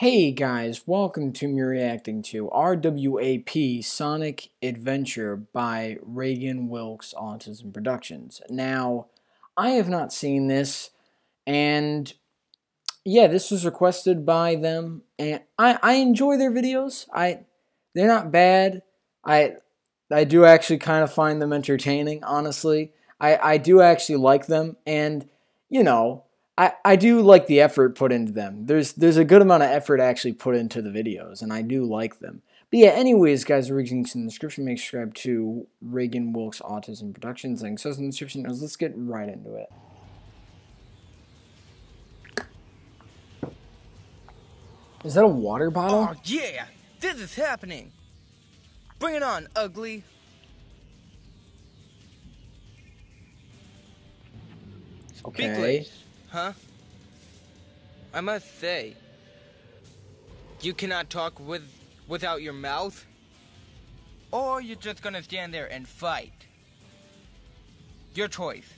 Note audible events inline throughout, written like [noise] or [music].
Hey guys, welcome to me reacting to RWAP Sonic Adventure by Regan Wilks Autism Productions. Now, I have not seen this, and yeah, this was requested by them, and I, I enjoy their videos. I they're not bad. I I do actually kind of find them entertaining, honestly. I, I do actually like them, and you know, I, I do like the effort put into them. There's there's a good amount of effort actually put into the videos, and I do like them. But yeah, anyways, guys, links in the description. Make sure subscribe to Regan Wilks Autism Productions. Link says in the description. Let's get right into it. Is that a water bottle? Oh yeah, this is happening. Bring it on, ugly. Okay. Huh? I must say, you cannot talk with without your mouth, or you're just gonna stand there and fight. Your choice.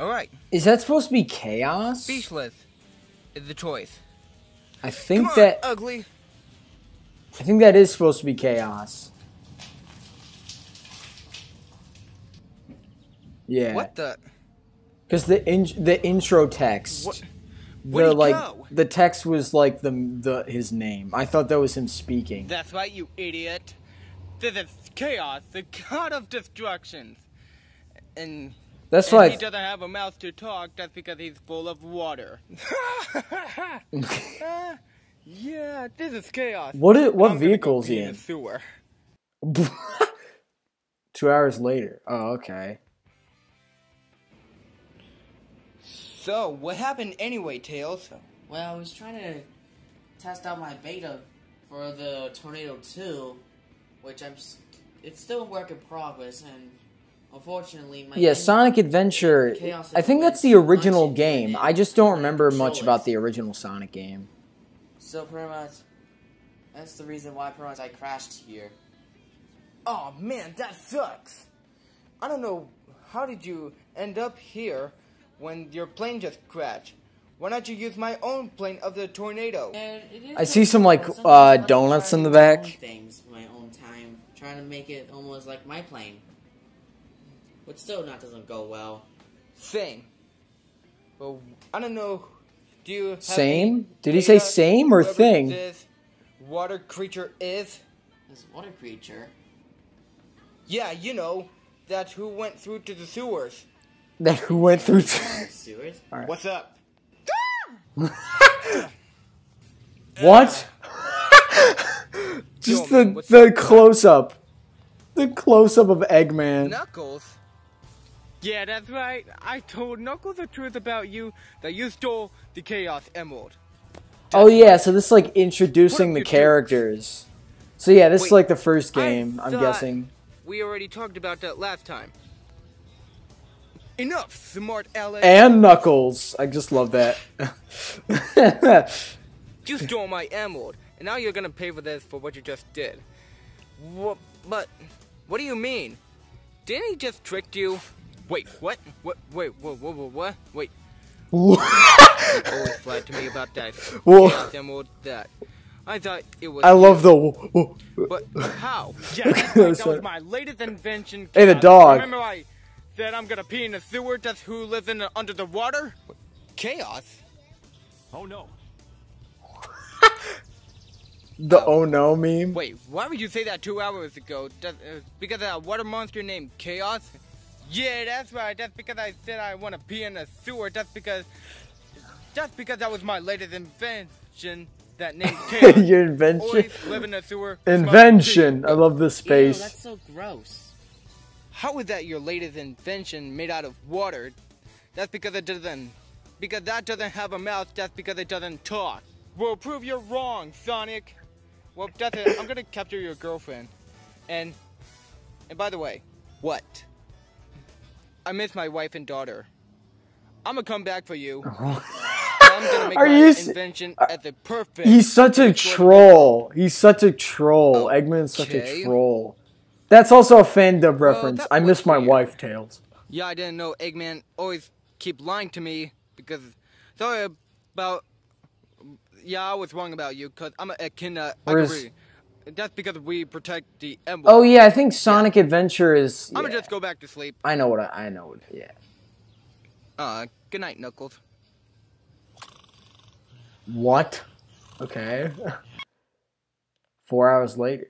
All right. Is that supposed to be chaos? Speechless is the choice. I think on, that ugly. I think that is supposed to be chaos. Yeah. What the? Because the in, the intro text, What? Where'd he like go? the text was like the the his name. I thought that was him speaking. That's right, you idiot. This is chaos, the god of destruction. And That's and why. he doesn't have a mouth to talk. That's because he's full of water. [laughs] Ah, yeah, this is chaos. What i- what I'm vehicle is he in? the sewer. [laughs] Two hours later. Oh, okay. So, what happened anyway, Tails? Well, I was trying to test out my beta for the Tornado 2, which I'm. s- It's still a work in progress, and unfortunately, my. Yeah, Sonic Adventure. Chaos I think that's the original game. I just don't my remember much about the original Sonic game. So, pretty much, that's the reason why pretty much I crashed here. Oh man, that sucks. I don't know. How did you end up here when your plane just crashed? Why not you use my own plane of the tornado? And it is I see some, like, uh, I like to donuts in the do my own back. Things my own time, trying to make it almost like my plane. But still, not doesn't go well. Same. But I don't know. Do you have Same? Did he say same or thing? This water creature is. This water creature. Yeah, you know that who went through to the sewers. That who [laughs] went through. [laughs] Sewers. Alright. What's up? [laughs] What? Uh, Just Yo, the what's the up? close up, the close up of Eggman. Knuckles. Yeah, that's right. I told Knuckles the truth about you that you stole the Chaos Emerald. Oh yeah, so this is like introducing the up, you characters. So yeah, this is like the first game. I'm guessing. We already talked about that last time. Enough, smart Alex. And Knuckles. I just love that. [laughs] You stole my emerald, and now you're gonna pay for this for what you just did. What? But what do you mean? Didn't he just trick you? Wait, what? What? Wait, whoa, whoa, whoa, what? Wait. [laughs] You always lied to me about that. Whoa. Emerald. That. I thought it was. I love the. But how? [laughs] Yeah, Okay, that's right, that was my latest invention. Hey, the dog. Remember I said I'm gonna pee in the sewer? That's who lives in the, under the water. Chaos. Oh no. [laughs] The oh no meme. Wait, why would you say that two hours ago? That, uh, because of that water monster named Chaos? Yeah, that's right. That's because I said I want to pee in a sewer. That's because. That's because that was my latest invention. That named [laughs] Chaos. Your invention. Always live in a sewer. Invention. I love the Ew, space. that's so gross. How is that your latest invention made out of water? That's because it doesn't. Because that doesn't have a mouth. That's because it doesn't talk. We'll prove you're wrong, Sonic. Well, that's it. I'm gonna [laughs] capture your girlfriend. And. And by the way, what? I miss my wife and daughter. I'm gonna come back for you. [laughs] I'm gonna make Are my you invention uh, at the perfect. He's such a troll. He's such a troll. Eggman's such a troll. That's also a fan dub reference. that I miss my weird. wife, Tails. Yeah, I didn't know Eggman always keep lying to me because sorry about yeah, I was wrong about you, cause I'm a Echidna. I Where's- agree. That's because we protect the Emerald. Oh yeah, I think Sonic Adventure is. I'm gonna just go back to sleep. I know what I, I know. What, yeah. Uh, good night, Knuckles. What? Okay. [laughs] Four hours later.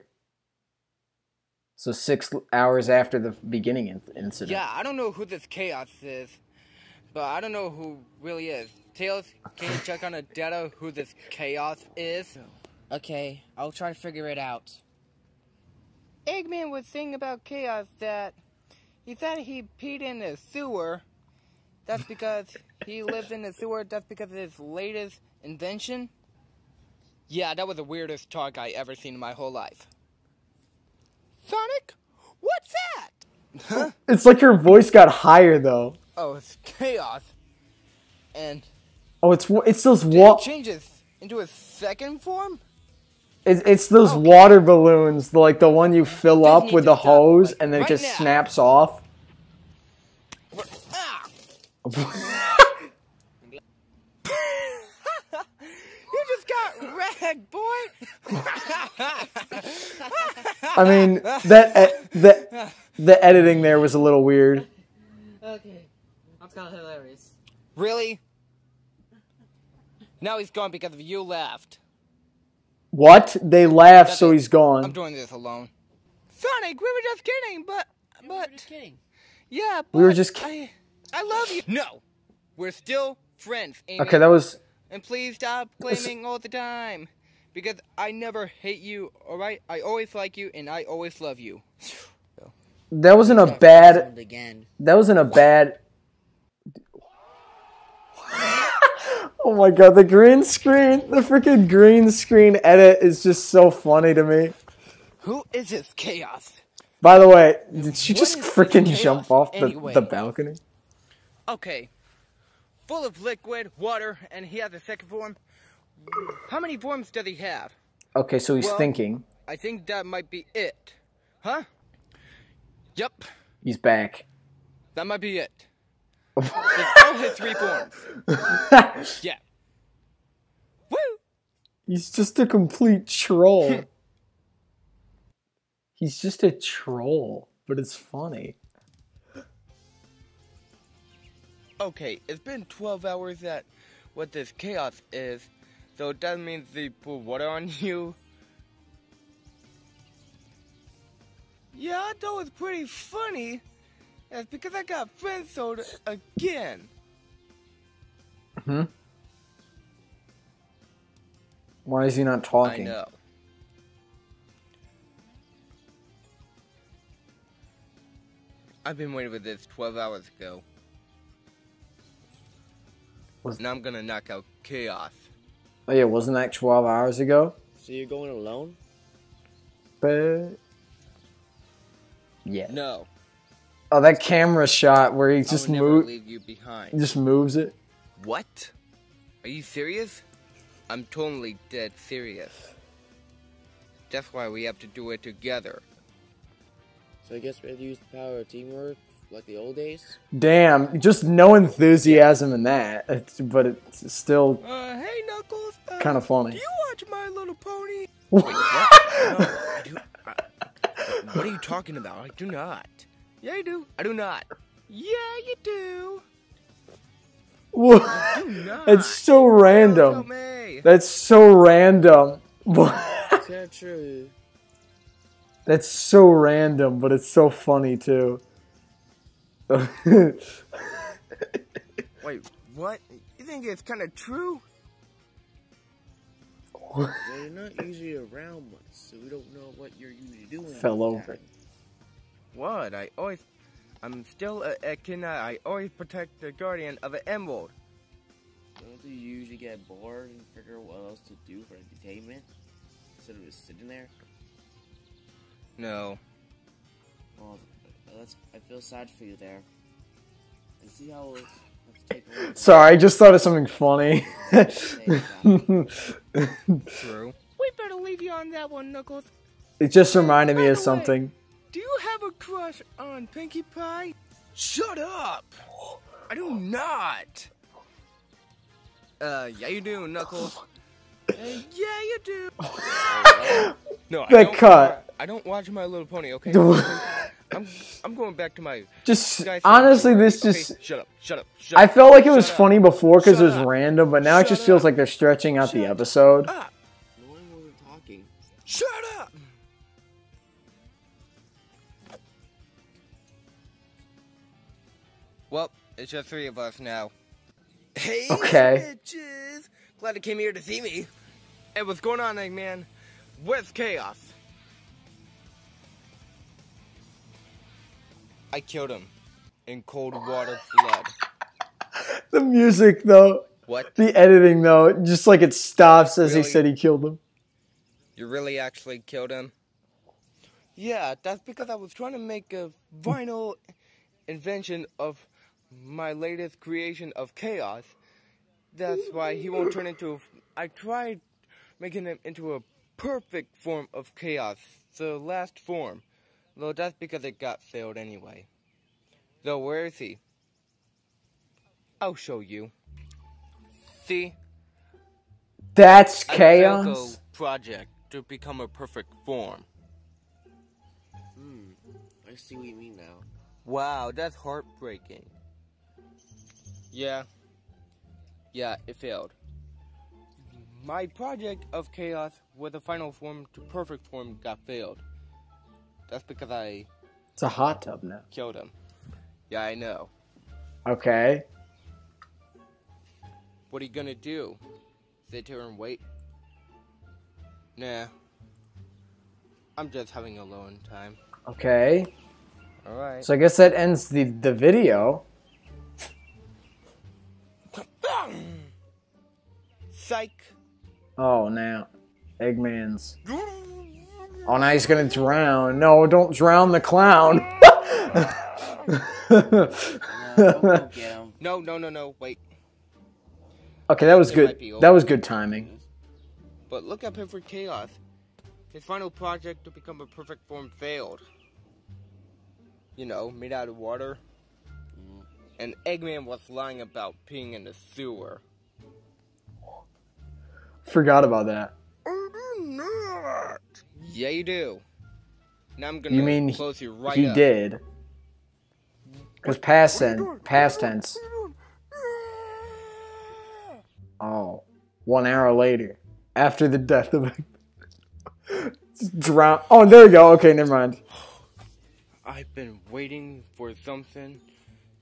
So six hours after the beginning in- incident. Yeah, I don't know who this Chaos is, but I don't know who really is. Tails, can you check on the data who this Chaos is? Okay, I'll try to figure it out. Eggman was saying about Chaos that he said he peed in the sewer. That's because he [laughs] lives in the sewer. That's because of his latest invention. Yeah, that was the weirdest talk I ever seen in my whole life. Sonic, what's that? Huh? It's like your voice got higher though. Oh, it's Chaos. And Oh, it's it's those wa- he change his into a second form? it's, it's those Okay. water balloons, like the one you fill This up with the hose like, and then right it just now. snaps off. Ah! [laughs] you just got boy. I mean, that eh, e- the the editing there was a little weird. Okay, that's kind of hilarious. Really? Now he's gone because of you left. What? They laughed, That's so it. he's gone. I'm doing this alone. Sonic, we were just kidding, but but just kidding. yeah, but We were just I, I love you. No, we're still friends. Amy. Okay, that was And please stop claiming all the time. Because I never hate you, alright? I always like you and I always love you. that wasn't a bad again. That wasn't a bad. [laughs] oh my god, the green screen, the freaking green screen edit is just so funny to me. Who is this chaos? By the way, did she What just freaking jump off the, anyway? the balcony? Okay. Full of liquid, water, and he has a second form. How many forms does he have? Okay, so he's Well- thinking. I think that might be it. Huh? Yep, He's back. that might be it. [laughs] All his three forms. [laughs] Yeah. Woo! he's just a complete troll. [laughs] he's just a troll, but it's funny. Okay, it's been 12 hours that what this chaos is, so that means they put water on [laughs] you. Yeah, I thought it was pretty funny. That's because I got friend zoned again. Hmm? Why is he not talking? I know. I've been waiting for this 12 hours ago. Was- Now I'm gonna knock out chaos. Oh yeah, wasn't that 12 hours ago? So you're going alone? But yeah. No, Oh, that camera shot where he just will never move, leave you behind. just moves it. What? Are you serious? I'm totally dead serious. That's why we have to do it together. So I guess we have to use the power of teamwork like the old days? Damn, just no enthusiasm in that. It's, but it's still Uh, hey Knuckles. Uh, kind of funny. Do funny. you watch My Little Pony? Wait, what? No, I do. I, what are you talking about? I do not. Yeah, I do. I do not. Yeah, you do. Wha- Do not. it's so random. me. That's so random. Is that true? That's so random, but it's so funny too. [laughs] Wait, what? You think it's kind of true? Well, you're not usually around much, so we don't know what you're usually doing. Fell over. What? I always. I'm still a Echidna. I always protect the guardian of an emerald. Don't you usually get bored and figure out what else to do for entertainment instead of just sitting there? No. Well, that's, I feel sad for you there. I see how let's take a look. Sorry, I just thought of something funny. True. We better leave you on that one, Knuckles. it just reminded me of way- something. Do you have a crush on Pinkie Pie? Shut up! I do not! Uh, yeah, you do, Knuckles. Uh, yeah, you do. [laughs] no, I The don't cut. wa- I don't watch My Little Pony. Okay. [laughs] [laughs] I'm I'm going back to my. just Guys, honestly, okay, this just okay, shut up, shut up, shut I felt like it was up. funny before because it was up. random, but now it just feels like they're stretching out the Shut episode. up. No one wasn't talking. Shut up. Well, it's just three of us now. Hey, Okay. bitches! Glad you came here to see me. Hey, what's going on, Eggman? Where's Chaos? I killed him in cold water [laughs] blood. The music though, What? the editing though, just like it stops as he said he killed him. You really actually killed him? Yeah, that's because I was trying to make a vinyl invention of my latest creation of chaos. That's why he won't turn into. I tried making him into a perfect form of chaos, the last form. Though that's because it got failed anyway. Though, where is he? I'll show you. See? That's I chaos. project to become a perfect form. Hmm. I see what you mean now. Wow, that's heartbreaking. Yeah. Yeah, it failed. My project of chaos with a final form to perfect form got failed. That's because I It's a hot tub now. killed him. Yeah, I know. Okay. What are you gonna do? Sit here and wait? Nah. I'm just having a alone time. Okay. Alright. So I guess that ends the the video. [coughs] Psych! Oh, now Eggman's. Oh, now he's gonna drown. No, don't drown the clown. No, don't go get him. No, no, no, no, wait. okay, that was It good. That was good timing. But look at Perfect Chaos. His final project to become a perfect form failed. You know, made out of water. And Eggman was lying about peeing in the sewer. Forgot about that. Oh, Yeah, you do. Now I'm gonna You mean close you right he up. did? Because past tense. Past tense. Oh, one hour later, after the death of [laughs] drown. Oh, there you go. Okay, never mind. I've been waiting for something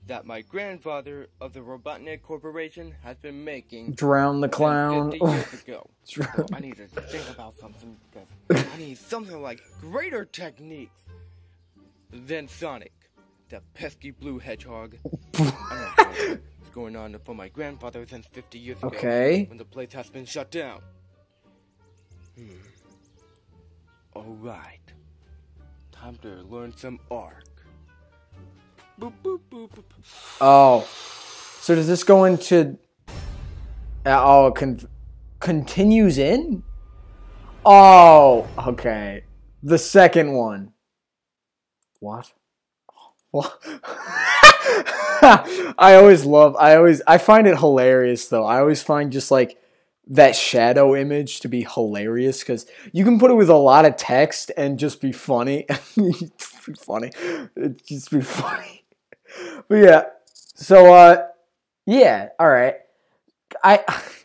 that my grandfather of the Robotnik Corporation has been making Drown the clown. 50 years [laughs] ago. So I need to think about something because I need [laughs] something like greater techniques than Sonic, the pesky blue hedgehog. I don't know what's [laughs] going on for my grandfather since 50 years ago. Okay. When the place has been shut down. Hmm. Alright. Time to learn some arc. Boop, boop, boop, boop. Oh, so does this go into? Oh, con- continues in. Oh, okay. The second one. What? What? [laughs] I always love. I always. I find it hilarious though. I always find just like that shadow image to be hilarious because you can put it with a lot of text and just be funny. [laughs] Just be funny. It just be funny. But yeah. So uh yeah, all right. I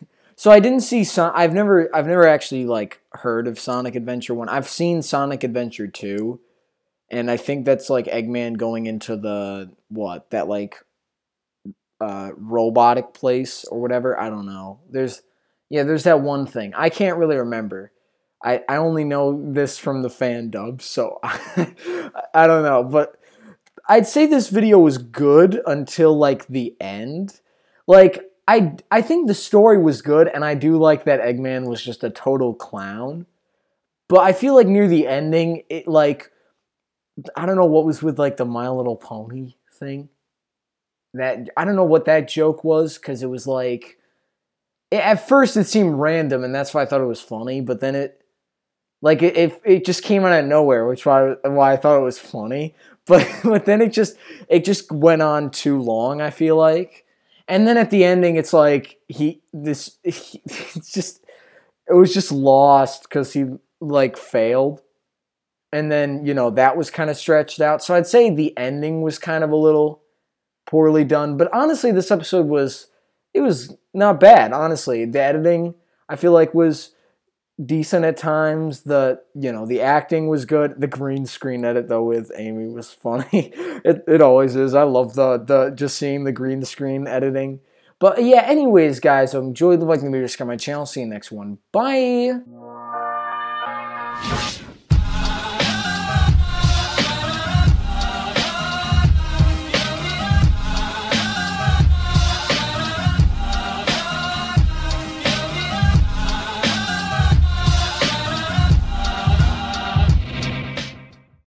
[laughs] so I didn't see Son I've never I've never actually like heard of Sonic Adventure 1. I've seen Sonic Adventure 2 and I think that's like Eggman going into the what? That like uh robotic place or whatever. I don't know. There's yeah, there's that one thing. I can't really remember. I, I only know this from the fan dub, so [laughs] I, I don't know. But I'd say this video was good until like the end. Like I I think the story was good, and I do like that Eggman was just a total clown. But I feel like near the ending, it like I don't know what was with like the My Little Pony thing. That I don't know what that joke was because it was like it, at first it seemed random, and that's why I thought it was funny. But then it like it, it, it just came out of nowhere, which why why I thought it was funny. But [laughs] but then it just it just went on too long. I feel like, and then at the ending, it's like he this [laughs] he, it's just it was just lost because he like failed. And then, you know, that was kind of stretched out. So I'd say the ending was kind of a little poorly done. But honestly, this episode was it was not bad, honestly. The editing I feel like was decent at times. The you know the acting was good. The green screen edit though with Amy was [laughs] funny. it it always is. I love the the just seeing the green screen editing. But yeah, anyways, guys, enjoy the like the video, subscribe my channel. See you next one. Bye.